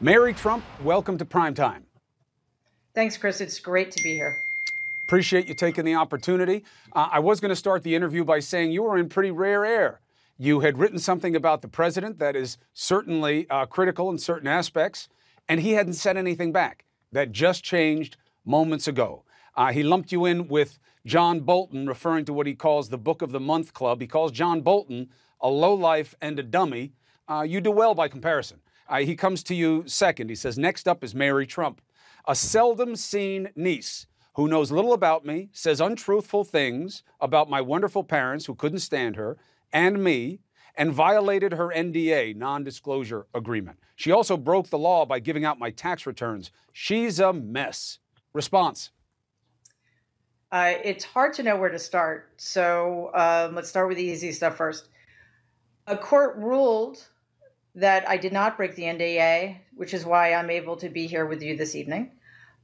Mary Trump, welcome to Primetime. Thanks, Chris. It's great to be here. Appreciate you taking the opportunity. Uh, I was going to start the interview by saying you were in pretty rare air. You had written something about the president that is certainly uh, critical in certain aspects, and he hadn't said anything back. That just changed moments ago. Uh, he lumped you in with John Bolton, referring to what he calls the Book of the Month Club. He calls John Bolton a lowlife and a dummy. Uh, you do well by comparison. He comes to you second. He says, Next up is Mary Trump, a seldom seen niece who knows little about me, says untruthful things about my wonderful parents who couldn't stand her, and me and violated her NDA, non disclosure agreement. She also broke the law by giving out my tax returns. She's a mess. Response. Uh, it's hard to know where to start. So um, let's start with the easy stuff first. A court ruled that I did not break the NDA, which is why I'm able to be here with you this evening.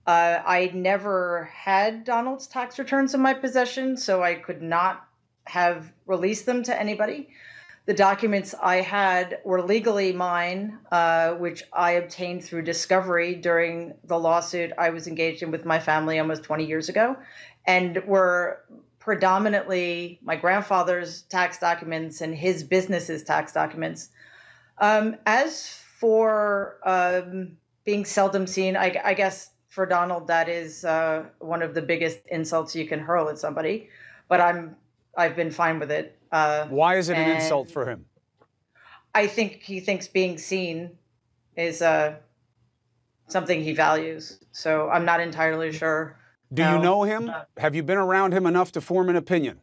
Uh, I never had Donald's tax returns in my possession, so I could not have released them to anybody. The documents I had were legally mine, uh, which I obtained through discovery during the lawsuit I was engaged in with my family almost 20 years ago, and were predominantly my grandfather's tax documents and his business's tax documents. Um, as for um, being seldom seen, I, I, guess for Donald that is uh, one of the biggest insults you can hurl at somebody. But I'm I've been fine with it. Uh, Why is it an insult for him? I think he thinks being seen is uh, something he values. So I'm not entirely sure. Do you know him? Have you been around him enough to form an opinion?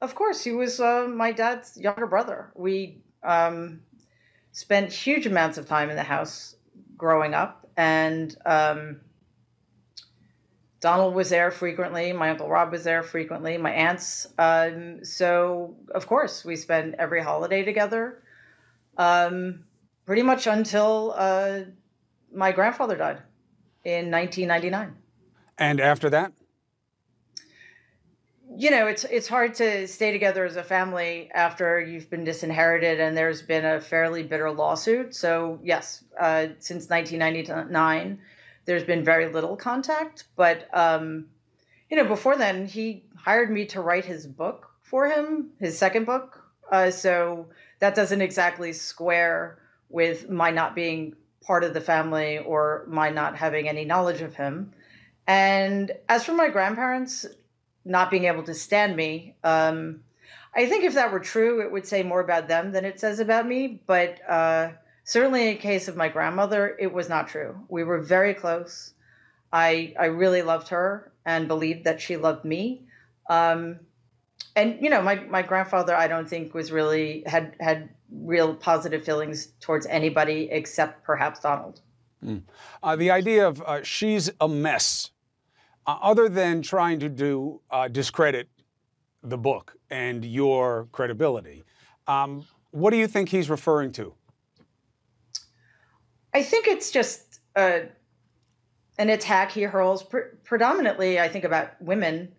Of course, he was uh, my dad's younger brother. We um, spent huge amounts of time in the house growing up, and um, Donald was there frequently. My uncle Rob was there frequently. My aunts. Um, so of course we spent every holiday together, um, pretty much until uh, my grandfather died in 1999. And after that? You know, it's it's hard to stay together as a family after you've been disinherited and there's been a fairly bitter lawsuit. So yes, uh, since 1999 there's been very little contact. But um, you know, before then, he hired me to write his book for him, his second book. Uh, so that doesn't exactly square with my not being part of the family or my not having any knowledge of him. And as for my grandparents not being able to stand me, um, I think if that were true, it would say more about them than it says about me. But uh, certainly in the case of my grandmother, it was not true. We were very close. I I really loved her and believed that she loved me. Um, and you know, my my grandfather, I don't think was really had had real positive feelings towards anybody except perhaps Donald. Mm. Uh, the idea of uh, she's a mess, uh, other than trying to do uh, discredit the book and your credibility, um, what do you think he's referring to? I think it's just uh, an attack he hurls pre- predominantly, I think, about women.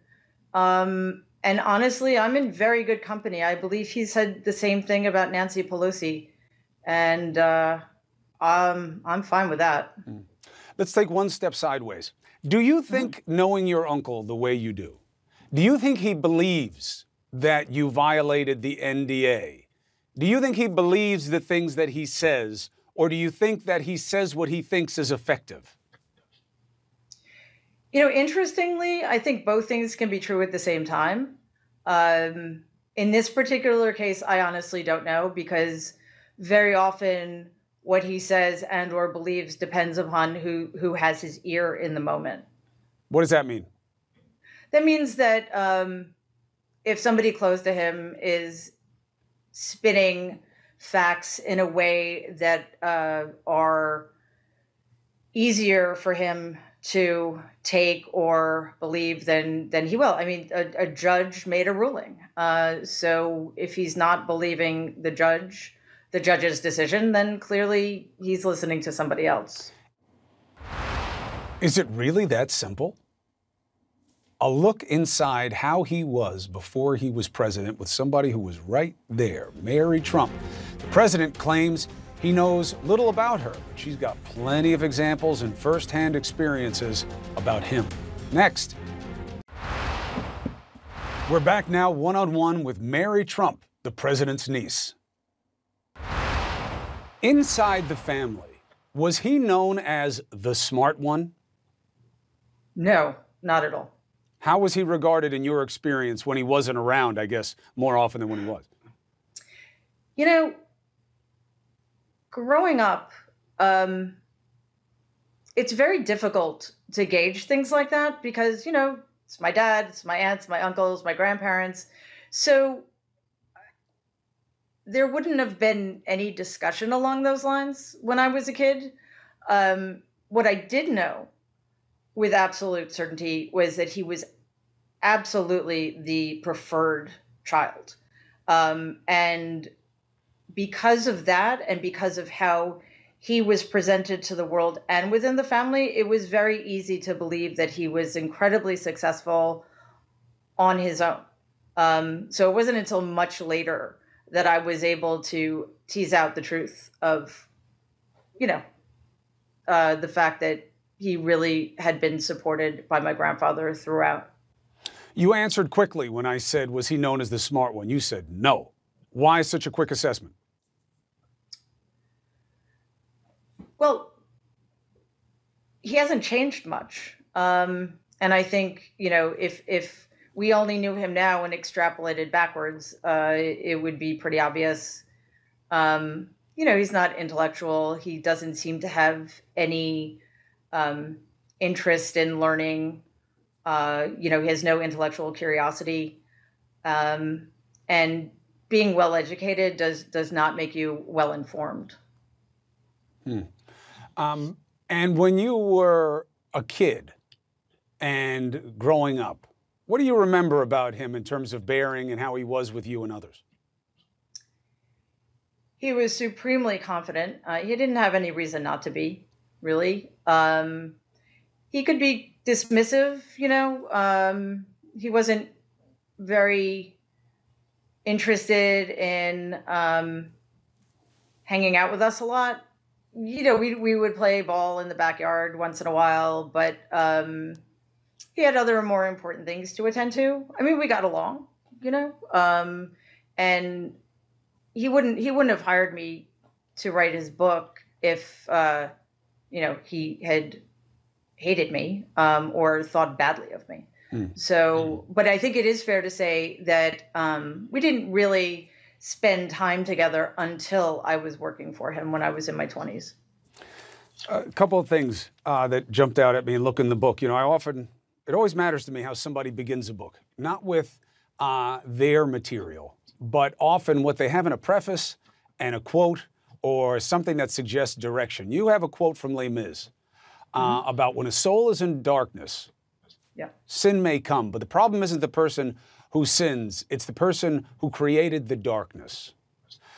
Um, and honestly, I'm in very good company. I believe he said the same thing about Nancy Pelosi. And uh, um, I'm fine with that. Hmm. Let's take one step sideways. Do you think, knowing your uncle the way you do, do you think he believes that you violated the NDA? Do you think he believes the things that he says or do you think that he says what he thinks is effective? You know, interestingly, I think both things can be true at the same time. Um, in this particular case, I honestly don't know because very often what he says and or believes depends upon who who has his ear in the moment. What does that mean? That means that um, if somebody close to him is spinning facts in a way that uh, are easier for him to take or believe than than he will. I mean, a, a judge made a ruling, uh, so if he's not believing the judge, the judge's decision, then clearly he's listening to somebody else. Is it really that simple? A look inside how he was before he was president with somebody who was right there, Mary Trump. The president claims He knows little about her, but she's got plenty of examples and firsthand experiences about him. Next. We're back now one on one with Mary Trump, the president's niece. Inside the family, was he known as the smart one? No, not at all. How was he regarded in your experience when he wasn't around, I guess, more often than when he was? You know, growing up, um, it's very difficult to gauge things like that because, you know, it's my dad, it's my aunts, my uncles, my grandparents. So there wouldn't have been any discussion along those lines when I was a kid. Um, what I did know with absolute certainty was that he was absolutely the preferred child. Um, and because of that, and because of how he was presented to the world and within the family, it was very easy to believe that he was incredibly successful on his own. Um, so it wasn't until much later that I was able to tease out the truth of, you know, uh, the fact that he really had been supported by my grandfather throughout. You answered quickly when I said, Was he known as the smart one? You said no. Why such a quick assessment? Well, he hasn't changed much. Um, and I think, you know, if, if we only knew him now and extrapolated backwards, uh, it would be pretty obvious. Um, you know, he's not intellectual. He doesn't seem to have any um, interest in learning. Uh, you know, he has no intellectual curiosity, um, and being well educated does does not make you well informed. Hmm. Um, and when you were a kid and growing up, what do you remember about him in terms of bearing and how he was with you and others? He was supremely confident. Uh, he didn't have any reason not to be really. Um, he could be dismissive, you know. Um, he wasn't very interested in um, hanging out with us a lot. You know, we we would play ball in the backyard once in a while, but um, he had other more important things to attend to. I mean, we got along, you know, um, and he wouldn't he wouldn't have hired me to write his book if uh, you know, he had hated me um, or thought badly of me. Mm. So, but I think it is fair to say that um, we didn't really spend time together until I was working for him when I was in my 20s. A couple of things uh, that jumped out at me and look in the book. You know, I often, it always matters to me how somebody begins a book, not with uh, their material, but often what they have in a preface and a quote or something that suggests direction. You have a quote from Les Mis uh, mm-hmm. about when a soul is in darkness, yeah. sin may come, but the problem isn't the person who sins, it's the person who created the darkness.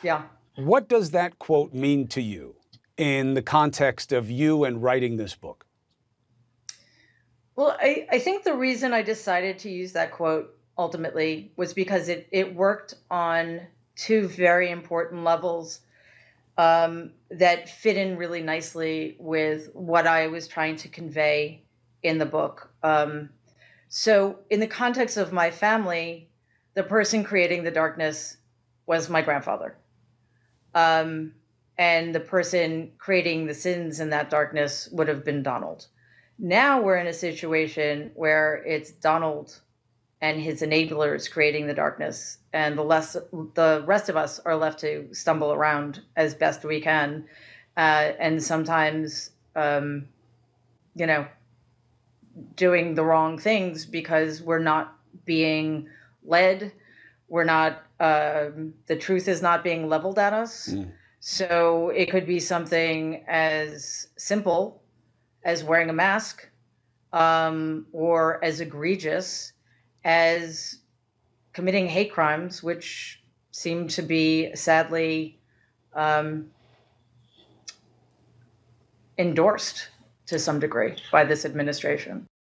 Yeah. What does that quote mean to you in the context of you and writing this book? Well, I, I think the reason I decided to use that quote ultimately was because it, it worked on two very important levels um, that fit in really nicely with what I was trying to convey in the book. Um, so, in the context of my family, the person creating the darkness was my grandfather. Um, and the person creating the sins in that darkness would have been Donald. Now we're in a situation where it's Donald and his enablers creating the darkness and the less the rest of us are left to stumble around as best we can. Uh, and sometimes um, you know doing the wrong things because we're not being led. We're not uh, the truth is not being leveled at us. Mm. so it could be something as simple as wearing a mask um, or as egregious as committing hate crimes, which seem to be sadly um, endorsed to some degree by this administration.